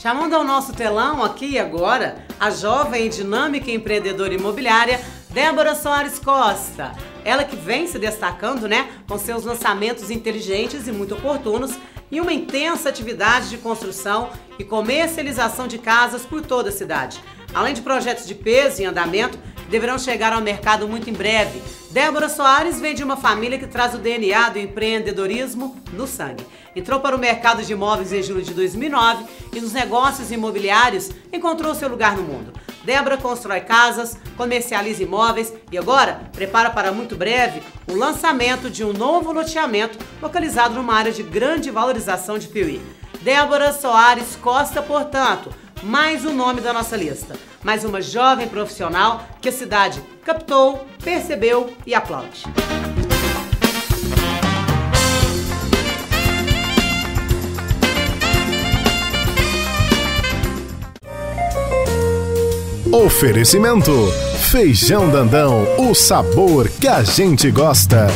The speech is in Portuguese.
Chamando ao nosso telão aqui agora a jovem e dinâmica empreendedora imobiliária Débora Soares Costa. Ela que vem se destacando, né, com seus lançamentos inteligentes e muito oportunos e uma intensa atividade de construção e comercialização de casas por toda a cidade. Além de projetos de peso em andamento que deverão chegar ao mercado muito em breve. Débora Soares vem de uma família que traz o DNA do empreendedorismo no sangue. Entrou para o mercado de imóveis em julho de 2009 e nos negócios imobiliários encontrou seu lugar no mundo. Débora constrói casas, comercializa imóveis e agora prepara para muito breve o lançamento de um novo loteamento localizado numa área de grande valorização de Piuí. Débora Soares Costa, portanto, mais um nome da nossa lista. Mais uma jovem profissional que a cidade captou, percebeu e aplaude. Oferecimento: Feijão Dandão, o sabor que a gente gosta.